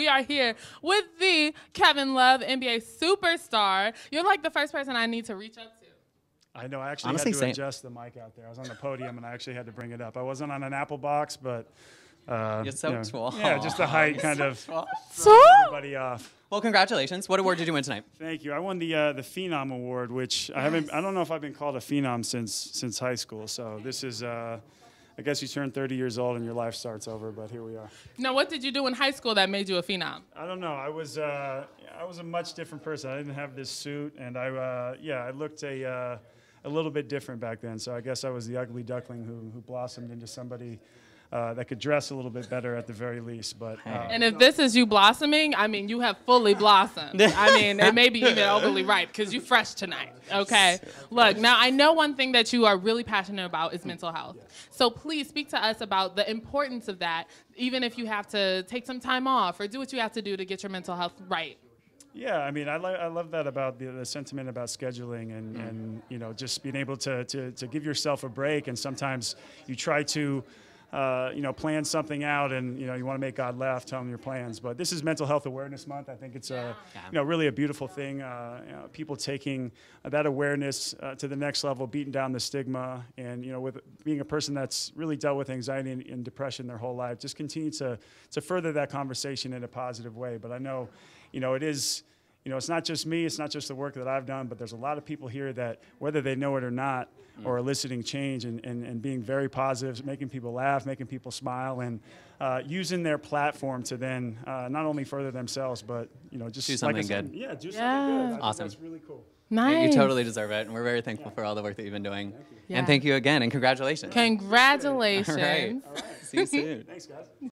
we are here with the Kevin Love, NBA superstar. You're like the first person I need to reach up to. I know. I actually Honestly, had to same. adjust the mic out there. I was on the podium and I actually had to bring it up. I wasn't on an Apple box, but uh, You're so you know, tall. Yeah, just the height kind of So, everybody off. Well, congratulations. What award did you win tonight? Thank you. I won the uh, the Phenom Award, which I haven't. I don't know if I've been called a phenom since since high school. So this is. Uh, I guess you turn 30 years old and your life starts over, but here we are. now what did you do in high school that made you a phenom? I don't know. I was uh, I was a much different person. I didn't have this suit, and I uh, yeah, I looked a uh, a little bit different back then. So I guess I was the ugly duckling who who blossomed into somebody uh, that could dress a little bit better at the very least. But uh, And if this is you blossoming, I mean, you have fully blossomed. I mean, it may be even overly ripe because you're fresh tonight. Okay. Look, now I know one thing that you are really passionate about is mental health. So please speak to us about the importance of that, even if you have to take some time off or do what you have to do to get your mental health right. Yeah, I mean, I, lo- I love that about the, the sentiment about scheduling and, and you know just being able to, to, to give yourself a break. And sometimes you try to, uh, you know, plan something out, and you know you want to make God laugh, tell him your plans. But this is Mental Health Awareness Month. I think it's a, you know, really a beautiful thing. Uh, you know, people taking that awareness uh, to the next level, beating down the stigma, and you know, with being a person that's really dealt with anxiety and, and depression their whole life, just continue to to further that conversation in a positive way. But I know, you know, it is you know, it's not just me, it's not just the work that I've done, but there's a lot of people here that, whether they know it or not, are eliciting change and, and, and being very positive, making people laugh, making people smile, and uh, using their platform to then uh, not only further themselves, but, you know, just Do like I something said, good. Yeah, do Yeah. something good. I Awesome. That's really cool. Nice. You totally deserve it, and we're very thankful for all the work that you've been doing. Yeah. And thank you again, and congratulations. Congratulations. All right. See you soon. Thanks, guys.